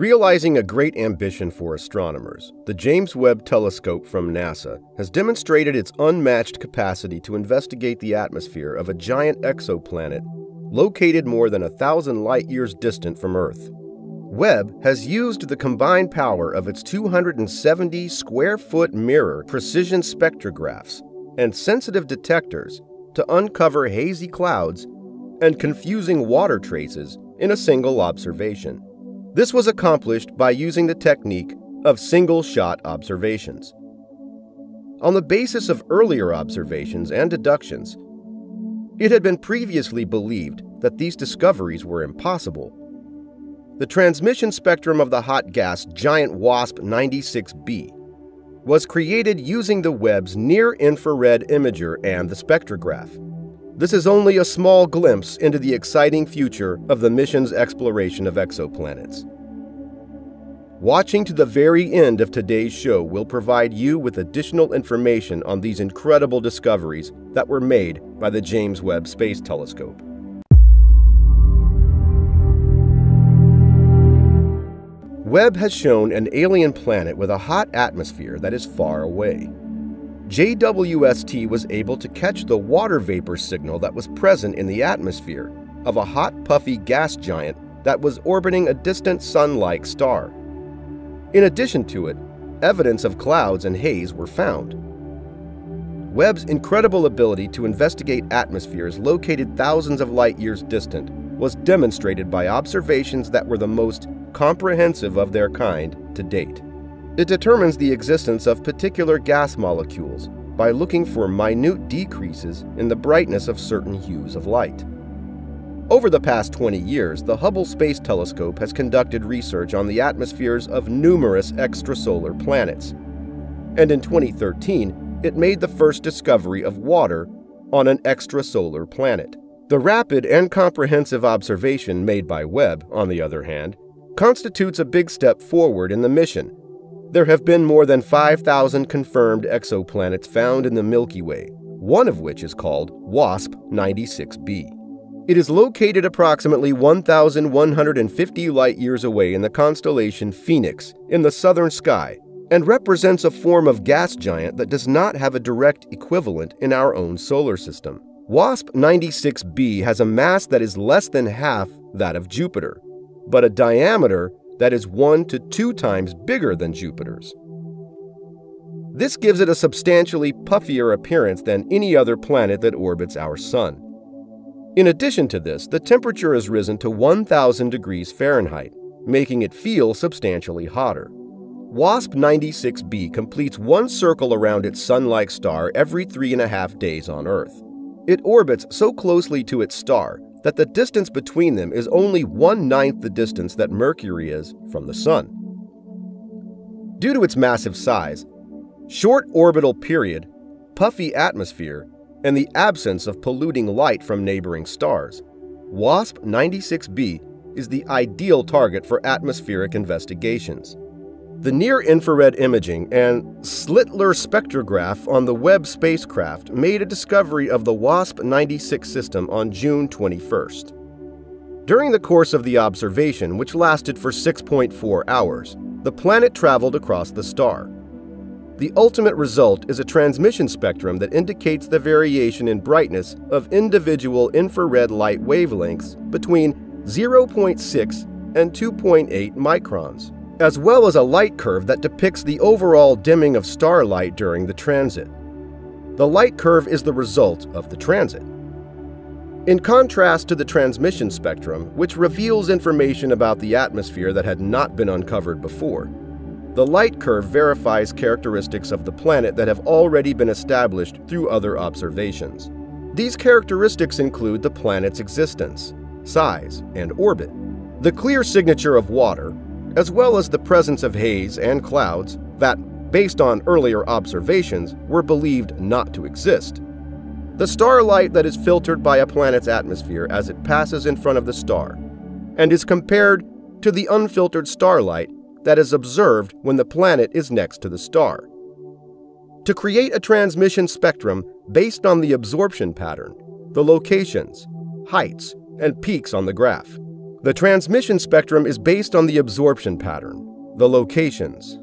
Realizing a great ambition for astronomers, the James Webb Telescope from NASA has demonstrated its unmatched capacity to investigate the atmosphere of a giant exoplanet located more than a thousand light years distant from Earth. Webb has used the combined power of its 270 square foot mirror precision spectrographs and sensitive detectors to uncover hazy clouds and confusing water traces in a single observation. This was accomplished by using the technique of single shot observations. On the basis of earlier observations and deductions, it had been previously believed that these discoveries were impossible. The transmission spectrum of the hot gas giant WASP 96b was created using the Webb's near infrared imager and the spectrograph. This is only a small glimpse into the exciting future of the mission's exploration of exoplanets. Watching to the very end of today's show will provide you with additional information on these incredible discoveries that were made by the James Webb Space Telescope. Webb has shown an alien planet with a hot atmosphere that is far away. JWST was able to catch the water vapor signal that was present in the atmosphere of a hot, puffy gas giant that was orbiting a distant sun like star. In addition to it, evidence of clouds and haze were found. Webb's incredible ability to investigate atmospheres located thousands of light years distant was demonstrated by observations that were the most comprehensive of their kind to date. It determines the existence of particular gas molecules by looking for minute decreases in the brightness of certain hues of light. Over the past 20 years, the Hubble Space Telescope has conducted research on the atmospheres of numerous extrasolar planets. And in 2013, it made the first discovery of water on an extrasolar planet. The rapid and comprehensive observation made by Webb, on the other hand, constitutes a big step forward in the mission there have been more than 5,000 confirmed exoplanets found in the Milky Way, one of which is called WASP 96b. It is located approximately 1,150 light years away in the constellation Phoenix in the southern sky and represents a form of gas giant that does not have a direct equivalent in our own solar system. WASP 96b has a mass that is less than half that of Jupiter, but a diameter that is one to two times bigger than Jupiter's. This gives it a substantially puffier appearance than any other planet that orbits our Sun. In addition to this, the temperature has risen to 1,000 degrees Fahrenheit, making it feel substantially hotter. WASP 96b completes one circle around its sun like star every three and a half days on Earth. It orbits so closely to its star that the distance between them is only one ninth the distance that Mercury is from the Sun. Due to its massive size, short orbital period, puffy atmosphere, and the absence of polluting light from neighboring stars, WASP 96b is the ideal target for atmospheric investigations. The near infrared imaging and Slitless spectrograph on the Webb spacecraft made a discovery of the WASP 96 system on June 21st. During the course of the observation, which lasted for 6.4 hours, the planet traveled across the star. The ultimate result is a transmission spectrum that indicates the variation in brightness of individual infrared light wavelengths between 0.6 and 2.8 microns as well as a light curve that depicts the overall dimming of starlight during the transit. The light curve is the result of the transit. In contrast to the transmission spectrum, which reveals information about the atmosphere that had not been uncovered before, the light curve verifies characteristics of the planet that have already been established through other observations. These characteristics include the planet's existence, size, and orbit. The clear signature of water, as well as the presence of haze and clouds that, based on earlier observations, were believed not to exist. The starlight that is filtered by a planet's atmosphere as it passes in front of the star, and is compared to the unfiltered starlight that is observed when the planet is next to the star. To create a transmission spectrum based on the absorption pattern, the locations, heights, and peaks on the graph, The transmission spectrum is based on the absorption pattern, the locations.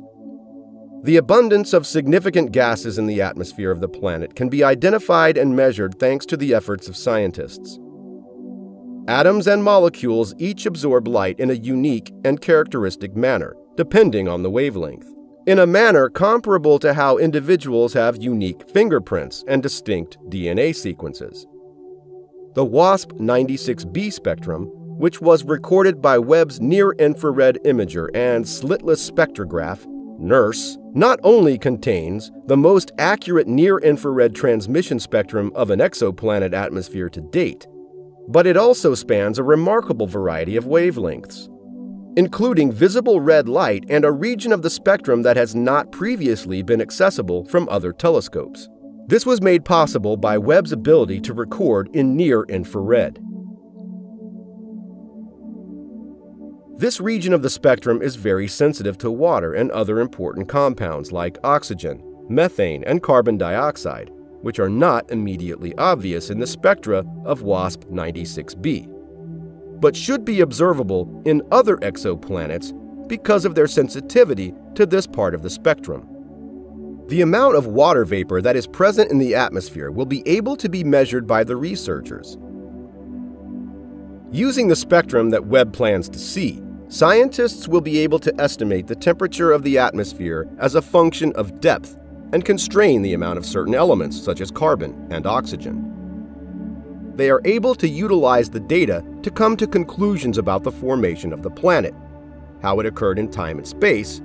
The abundance of significant gases in the atmosphere of the planet can be identified and measured thanks to the efforts of scientists. Atoms and molecules each absorb light in a unique and characteristic manner, depending on the wavelength, in a manner comparable to how individuals have unique fingerprints and distinct DNA sequences. The WASP 96b spectrum, which was recorded by Webb's Near Infrared Imager and Slitless Spectrograph, NIRISS, not only contains the most accurate near infrared transmission spectrum of an exoplanet atmosphere to date, but it also spans a remarkable variety of wavelengths, including visible red light and a region of the spectrum that has not previously been accessible from other telescopes. This was made possible by Webb's ability to record in near infrared. This region of the spectrum is very sensitive to water and other important compounds like oxygen, methane, and carbon dioxide, which are not immediately obvious in the spectra of WASP 96b, but should be observable in other exoplanets because of their sensitivity to this part of the spectrum. The amount of water vapor that is present in the atmosphere will be able to be measured by the researchers. Using the spectrum that Webb plans to see, scientists will be able to estimate the temperature of the atmosphere as a function of depth and constrain the amount of certain elements, such as carbon and oxygen. They are able to utilize the data to come to conclusions about the formation of the planet, how it occurred in time and space,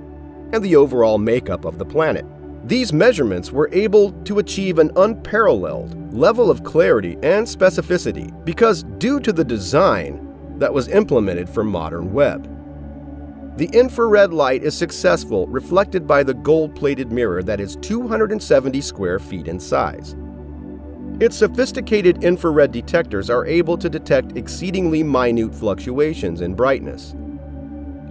and the overall makeup of the planet. These measurements were able to achieve an unparalleled level of clarity and specificity because, due to the design that was implemented for modern Webb. The infrared light is successful reflected by the gold-plated mirror that is 270 square feet in size. Its sophisticated infrared detectors are able to detect exceedingly minute fluctuations in brightness.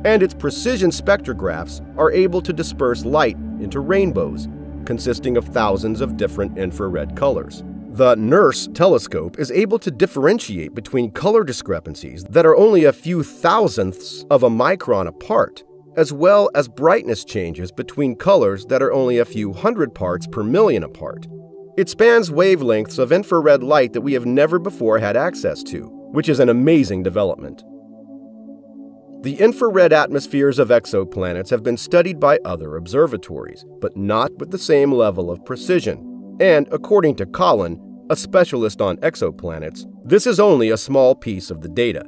And its precision spectrographs are able to disperse light into rainbows, consisting of thousands of different infrared colors. The NIRISS telescope is able to differentiate between color discrepancies that are only a few thousandths of a micron apart, as well as brightness changes between colors that are only a few hundred parts per million apart. It spans wavelengths of infrared light that we have never before had access to, which is an amazing development. The infrared atmospheres of exoplanets have been studied by other observatories, but not with the same level of precision and according to Colón, a specialist on exoplanets, this is only a small piece of the data.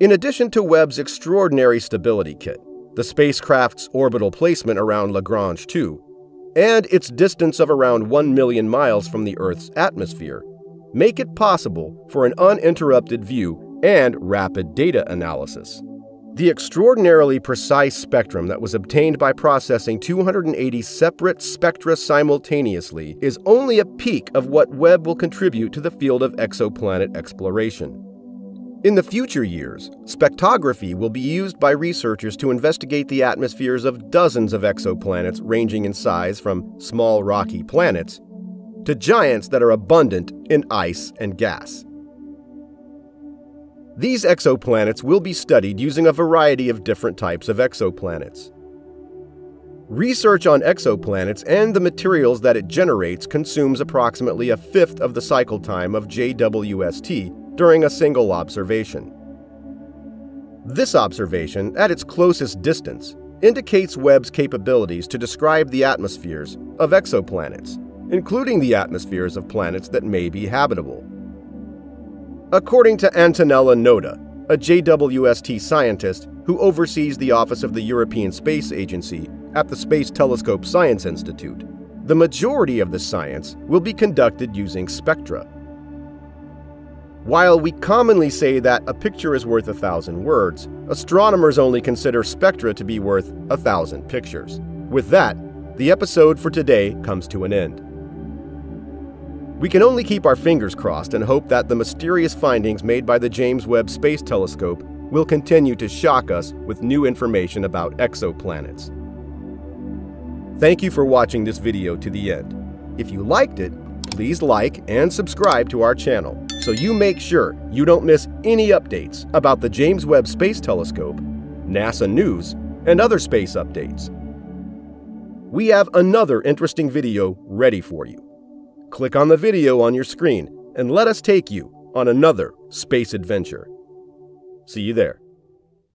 In addition to Webb's extraordinary stability kit, the spacecraft's orbital placement around Lagrange 2, and its distance of around 1 million miles from the Earth's atmosphere, make it possible for an uninterrupted view and rapid data analysis. The extraordinarily precise spectrum that was obtained by processing 280 separate spectra simultaneously is only a peek of what Webb will contribute to the field of exoplanet exploration. In the future years, spectrography will be used by researchers to investigate the atmospheres of dozens of exoplanets ranging in size from small rocky planets to giants that are abundant in ice and gas. These exoplanets will be studied using a variety of different types of exoplanets. Research on exoplanets and the materials that it generates consumes approximately a fifth of the cycle time of JWST during a single observation. This observation, at its closest distance, indicates Webb's capabilities to describe the atmospheres of exoplanets, including the atmospheres of planets that may be habitable. According to Antonella Nota, a JWST scientist who oversees the Office of the European Space Agency at the Space Telescope Science Institute, the majority of the science will be conducted using spectra. While we commonly say that a picture is worth a thousand words, astronomers only consider spectra to be worth a thousand pictures. With that, the episode for today comes to an end. We can only keep our fingers crossed and hope that the mysterious findings made by the James Webb Space Telescope will continue to shock us with new information about exoplanets. Thank you for watching this video to the end. If you liked it, please like and subscribe to our channel. so you make sure you don't miss any updates about the James Webb Space Telescope, NASA news, and other space updates. We have another interesting video ready for you. Click on the video on your screen and let us take you on another space adventure. See you there.